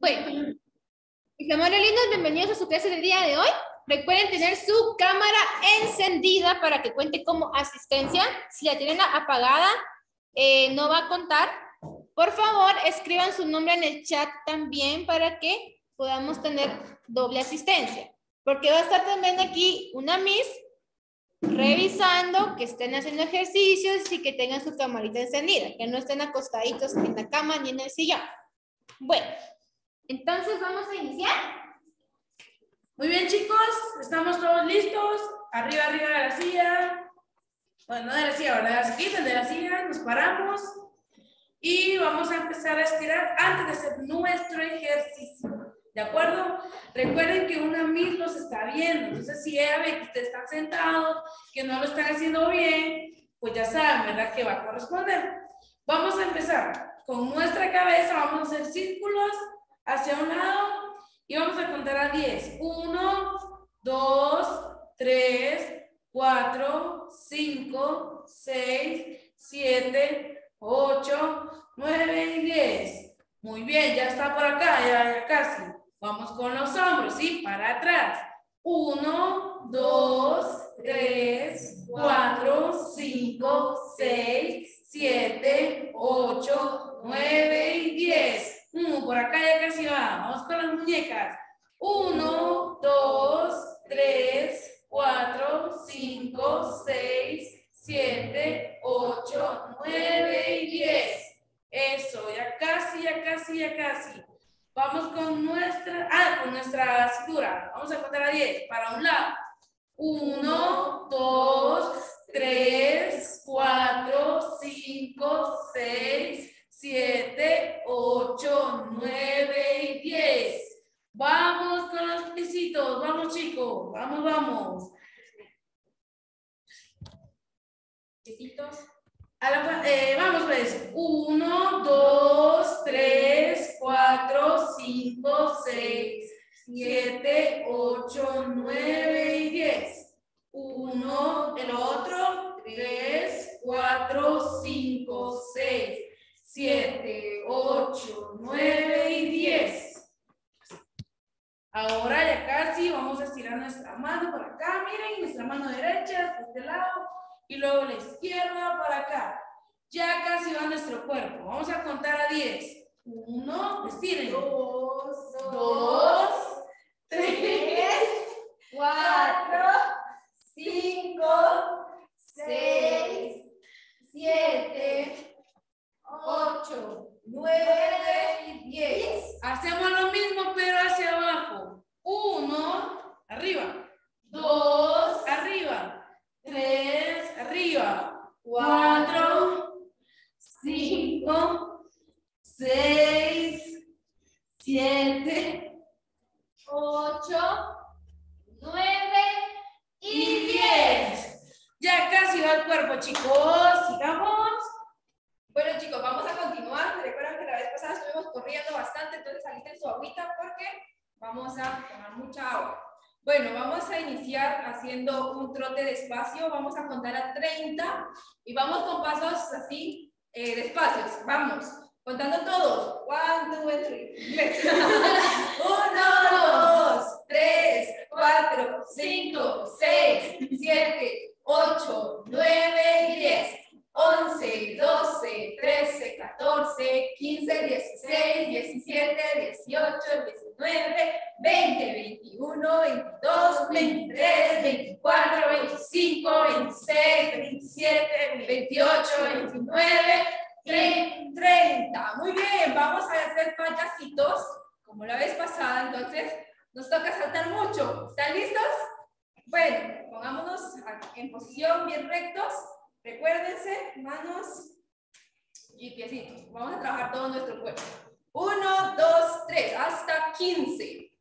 Bueno, mis lindos, bienvenidos a su clase del día de hoy. Recuerden tener su cámara encendida para que cuente como asistencia. Si la tienen apagada, eh, no va a contar. Por favor, escriban su nombre en el chat también para que podamos tener doble asistencia. Porque va a estar también aquí una Miss revisando que estén haciendo ejercicios y que tengan su camarita encendida, que no estén acostaditos en la cama ni en el sillón. Bueno, entonces vamos a iniciar. Muy bien, chicos, estamos todos listos. Arriba, arriba de la silla. Bueno, no de la silla, ¿verdad? Aquí, de la silla, nos paramos y vamos a empezar a estirar antes de hacer nuestro ejercicio. ¿De acuerdo? Recuerden que una misma los está viendo. Entonces, si ella ve que usted está sentado, que no lo están haciendo bien, pues ya saben, ¿verdad? Que va a corresponder. Vamos a empezar. Con nuestra cabeza vamos a hacer círculos hacia un lado y vamos a contar a 10. 1, 2, 3, 4, 5, 6, 7, 8, 9 y 10. Muy bien, ya está por acá, ya, ya casi. Vamos con los hombros, ¿sí? Para atrás. 1, 2, 3, 4, 5, 6, 7, 8, 9. Las muñecas. Pues, 1, 2, 3, 4, 5, 6, 7, 8, 9 y 10. 1, el otro, 3, 4, 5, 6, 7, 8, 9 y 10. Ahora ya casi vamos a estirar nuestra mano por acá, miren, nuestra mano derecha, de este lado, y luego la izquierda para acá. Ya casi va nuestro cuerpo. Vamos a contar a 10. 1, estiren. 2, 2, 3, 4, 5, 6, 7, 8, 9 y 10. Hacemos lo mismo pero hacia abajo. 1, arriba. 2, arriba. 3, arriba. 4, 5, 6, 7, 8, 9 y 10. Ya casi va el cuerpo, chicos. Sigamos. Bueno, chicos, vamos a continuar. Recuerdan que la vez pasada estuvimos corriendo bastante, entonces alisten su agüita porque vamos a tomar mucha agua. Bueno, vamos a iniciar haciendo un trote despacio. Vamos a contar a 30 y vamos con pasos así, eh, despacios. Vamos, contando todos. 1, 2, 3. 1, 2, 3, 4, 5, 6, 7, 8, 9 y 10. 11, 12, 13, 14, 15, 16, 17, 18, 19, 20, 21, 22, 23, 24, 25, 26, 27, 28, 29, 30. Muy bien, vamos a hacer payasitos como la vez pasada, entonces nos toca saltar mucho. ¿Están listos? Bueno, pongámonos en posición bien rectos. Recuérdense, manos y piecitos. Vamos a trabajar todo nuestro cuerpo. Uno, dos, tres, hasta quince.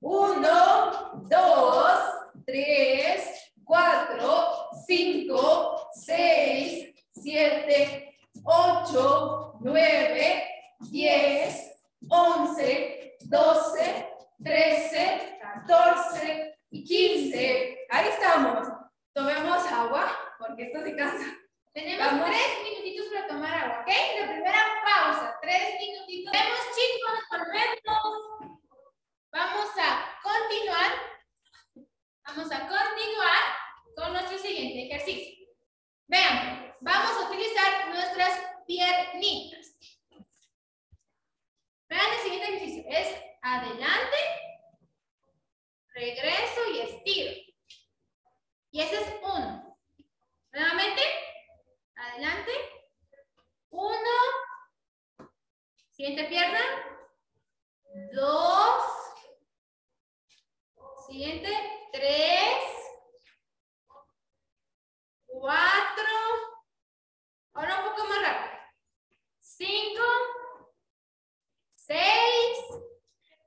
Uno, dos, tres, cuatro, cinco, seis, siete, ocho, nueve, diez, once, doce, trece, catorce y quince. Ahí estamos. Tomemos agua porque esto se cansa. Tenemos Vamos. tres minutitos para tomar agua, ¿ok? La primera pausa, tres minutitos. Vemos chicos, volvemos. Vamos a continuar. Vamos a continuar con nuestro siguiente ejercicio. Vean, vamos a utilizar nuestras piernitas. Vean el siguiente ejercicio. Es adelante, regreso y estiro. Y ese es uno. Nuevamente, adelante, uno, siguiente pierna, dos, siguiente, tres, cuatro, ahora un poco más rápido, cinco, seis,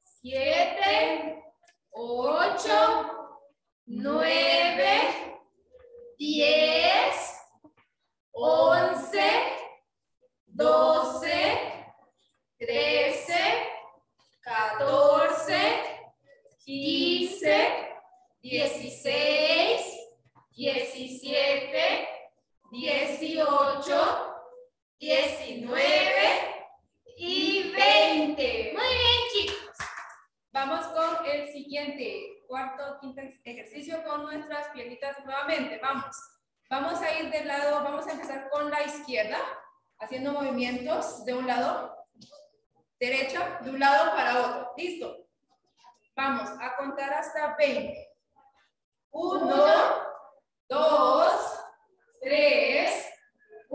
siete, ocho, nueve, diez, 18, 19 y 20. Muy bien, chicos. Vamos con el siguiente, cuarto, quinto ejercicio con nuestras piernitas nuevamente. Vamos. Vamos a ir del lado, vamos a empezar con la izquierda, haciendo movimientos de un lado, derecha, de un lado para otro. Listo. Vamos a contar hasta 20. 1, 2, 3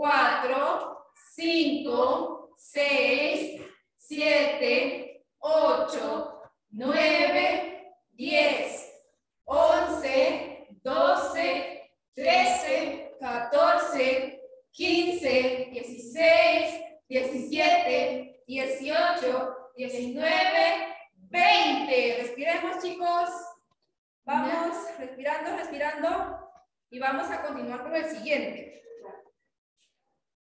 cuatro, cinco, seis, siete, ocho, nueve, diez, once, doce, trece, catorce, quince, dieciséis, diecisiete, dieciocho, diecinueve, veinte. Respiremos, chicos. Vamos respirando, respirando. Y vamos a continuar con el siguiente.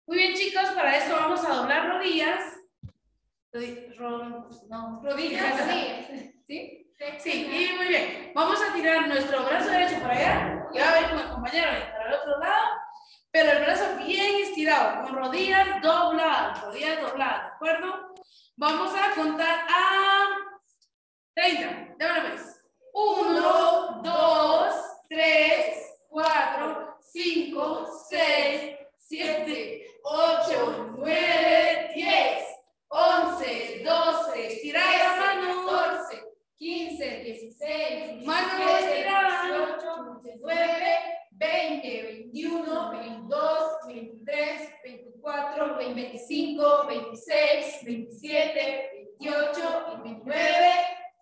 Muy bien, chicos, para eso vamos a doblar rodillas. Rodi- ro- no, rodillas. ¿Sí? Sí, y muy bien. Vamos a tirar nuestro brazo derecho para allá y ahora ir con el compañero para el otro lado, pero el brazo bien estirado, con rodillas dobladas, rodillas dobladas, ¿de acuerdo? Vamos a contar a 30. De una vez. 1, 2, 3, 4, 5, 6, 7, 8, 9, 10, 11, 12, Estirar la mano. 14, 15, 16, Mano 17, estirada. 18, 19, 20, 21, 22, 23, 24, 25, 26, 27, 28, 29,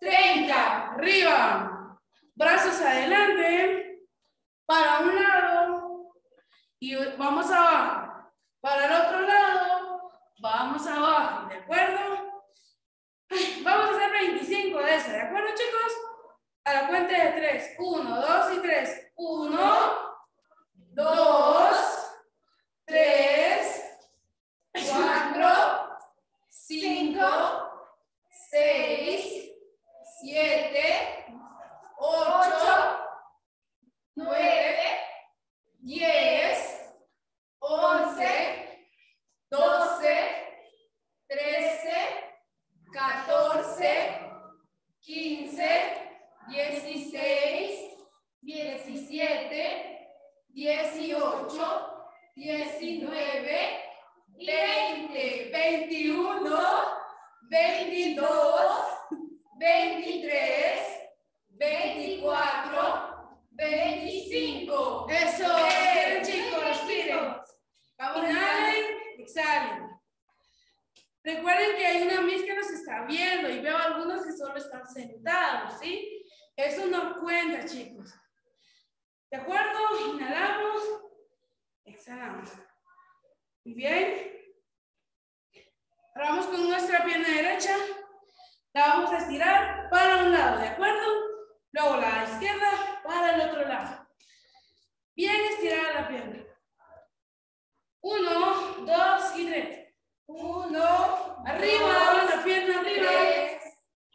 30. Arriba. Brazos adelante. Para un lado. Y vamos abajo. Para el otro lado. Vamos abajo. ¿De acuerdo? Vamos a hacer 25 de esas. ¿De acuerdo, chicos? A la cuenta de 3. 1, 2 y 3. 1, 2, 3, 4, 5, 6, 7, 8, 9, 10, 11, 12, 13, 14, 15, 16, 17, 18, 19, 20, 21, 22, 23, 24, 25. Eso. Bien, Respiren, chicos. Respiren. Vamos a Inhalen, exhalen. Recuerden que hay una mis que nos está viendo y veo algunos que solo están sentados, ¿sí? Eso no cuenta, chicos. ¿De acuerdo? Inhalamos, exhalamos. Muy bien. Ahora vamos con nuestra pierna derecha. La vamos a estirar para un lado, ¿de acuerdo? Luego la izquierda para el otro lado. Bien estirada la pierna. Uno, dos y tres. Uno, Arriba, la pierna arriba. tres,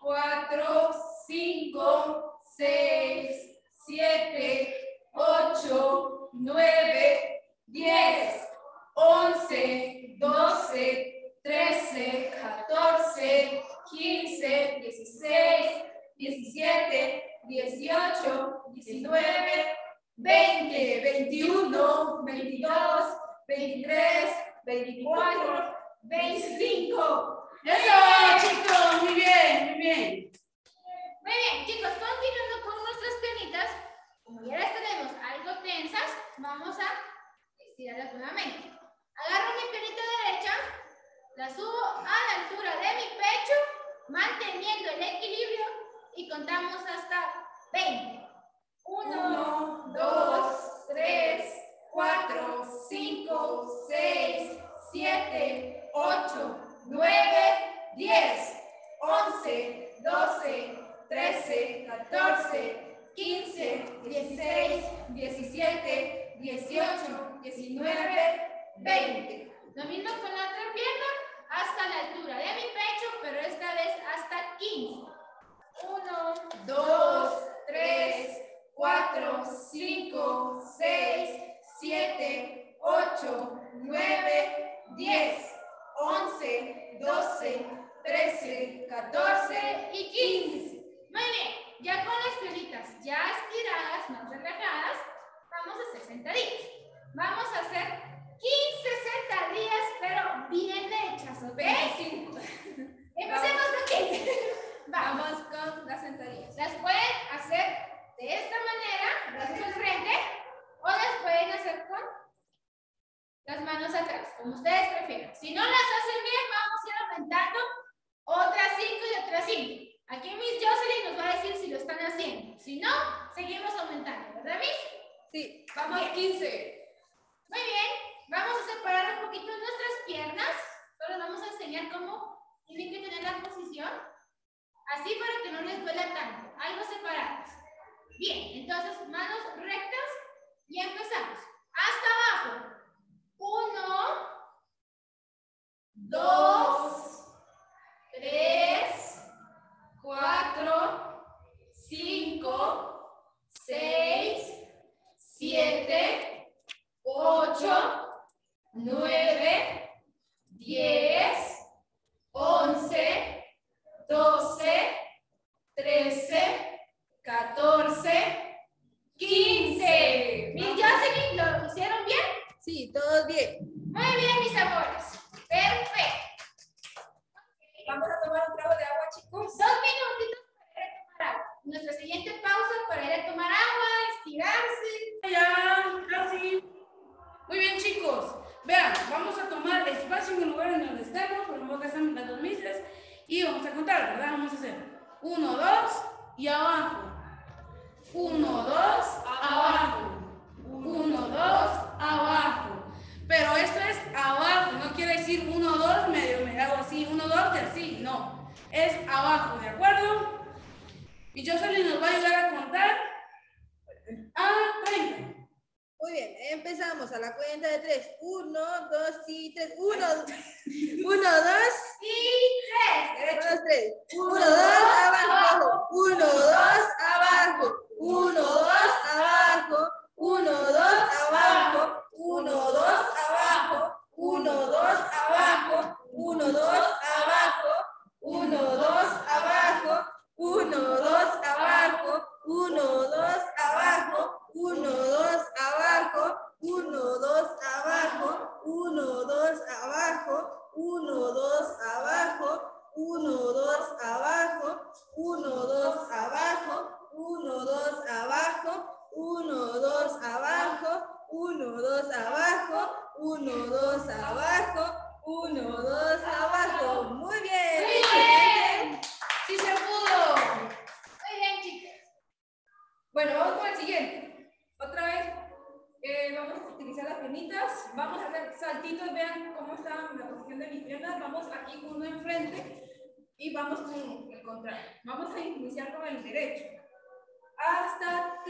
cuatro, cinco, seis, siete, ocho, nueve, diez, once, doce, 13, 14, 15, 16, 17, 18, 19, 20, 21, 22, 23, 24, 25. ¡Eso, chicos! Muy bien, muy bien. Muy bien, chicos, continuando con nuestras piernitas, como ya las tenemos algo tensas, vamos a estirarlas nuevamente. Agarro mi piernita derecha, la subo a la altura de mi pecho, manteniendo el equilibrio y contamos hasta 20. 1, 2, 3, 4, 5, 6, 7, 8, 9, 10, 11, 12, 13, 14, 15, 16, 17, 18, 19, 20. Lo mismo con la otra pierna hasta la altura de mi pecho, pero esta vez hasta 15. 1, 2, 3, 4, 5, 6, 7, 8, 9, 10, 11, 12, 13, 14 y 15. Muy bien, ya con las piernitas ya estiradas, más relajadas, vamos a hacer sentadillas. Vamos a hacer 15 sentadillas, pero bien hechas, ¿ok? 25. Empecemos con 15. Vamos. Vamos con las sentadillas. Las pueden hacer de esta manera, brazos al frente, o las pueden hacer con las manos atrás, como ustedes prefieran. Si no las hacen bien, vamos a ir aumentando otras 5 y otras 5. Aquí Miss Jocelyn nos va a decir si lo están haciendo. Si no, seguimos aumentando, ¿verdad, Miss? Sí, vamos Bien. 15. Muy bien, vamos a separar un poquito nuestras piernas. Solo vamos a enseñar cómo tienen que tener la posición. Así para que no les duela tanto. Algo separadas. Bien, entonces manos rectas y empezamos. Hasta abajo. Uno, dos, tres, cuatro, cinco, seis, siete, ocho, nueve, diez,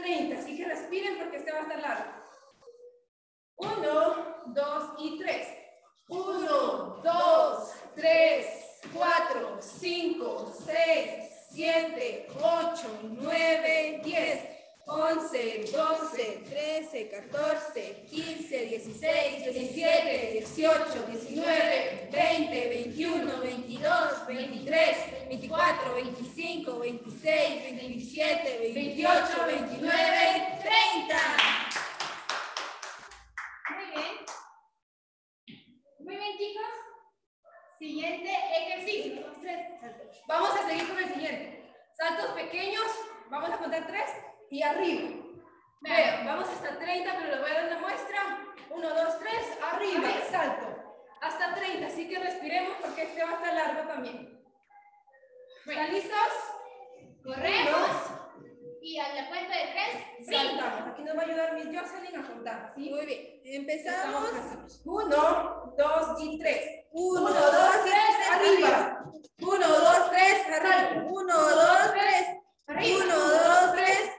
30. Así que respiren porque este va a estar largo. 1, 2 y 3. 1, 2, 3, 4, 5, 6, 7, 8, 9, 10. 11, 12, 13, 14, 15, 16, 17, 18, 19, 20, 21, 22, 23, 24, 25, 26, 27, 28, 29, 30. Muy bien. Muy bien, chicos. Siguiente ejercicio. Vamos a seguir con el siguiente. Saltos pequeños, vamos a contar tres y arriba. Vean, vamos hasta 30, pero les voy a dar una muestra. 1, 2, 3, arriba, salto. Hasta 30, así que respiremos porque este va a estar largo también. ¿Están listos? Corremos. Y a la cuenta de tres. Saltamos. Aquí nos va a ayudar mi Jocelyn a contar. ¿sí? Muy bien. Empezamos. Uno, dos y tres. Uno, dos, tres, arriba. Uno, dos, tres, arriba. Uno, dos, tres. Uno, dos, tres.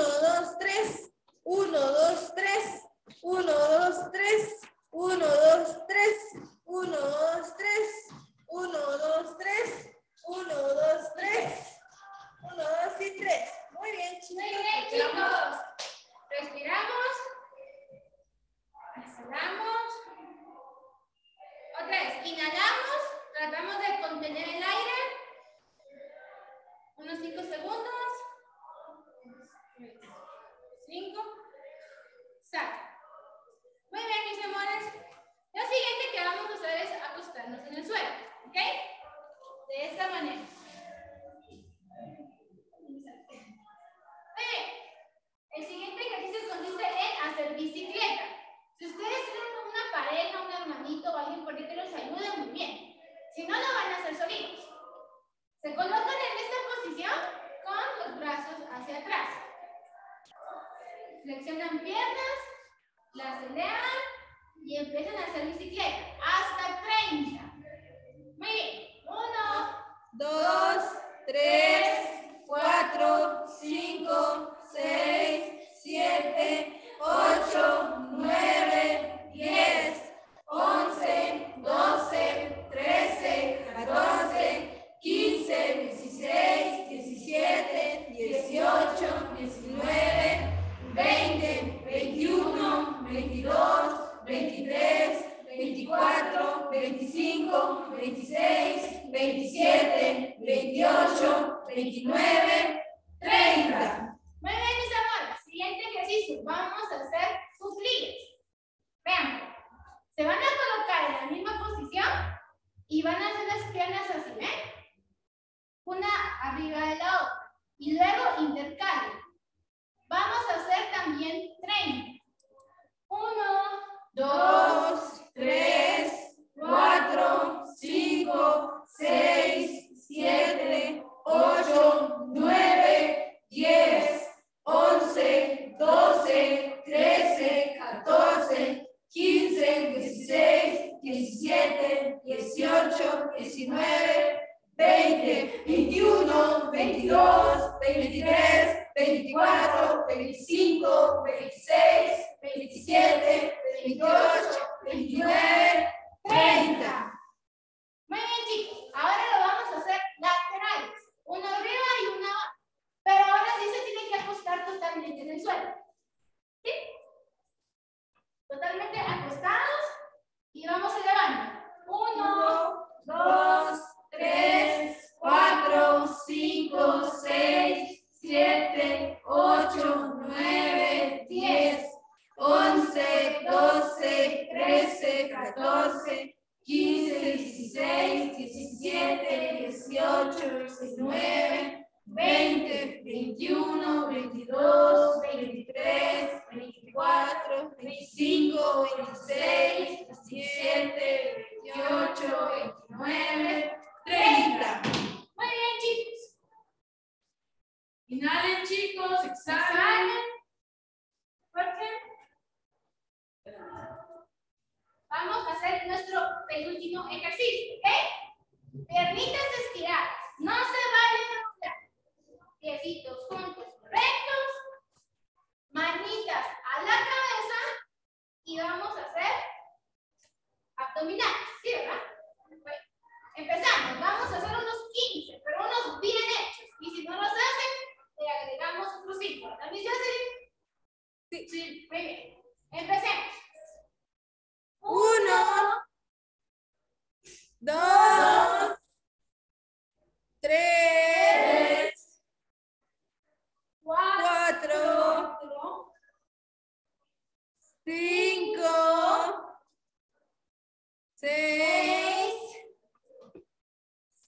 bicicleta. Si ustedes tienen una pareja, un hermanito o alguien por ahí que los ayude, muy bien. Si no, lo van a hacer solitos. Se colocan en esta posición con los brazos hacia atrás. Flexionan piernas, las elevan y empiezan a hacer bicicleta. Hasta 30. Muy bien. Uno, Dos, tres, cuatro, cinco, seis, show.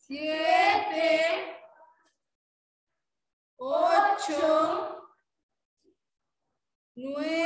siete, ocho, nueve.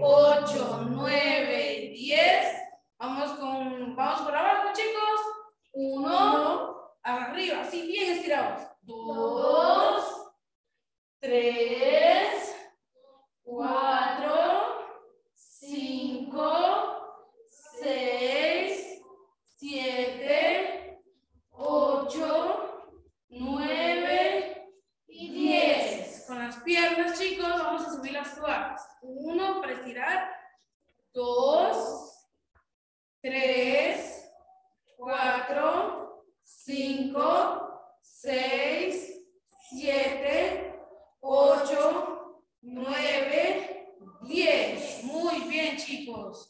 8, 9, y 10. Vamos con, vamos por abajo, chicos. 1, arriba, así bien estirados. 2, 3, equals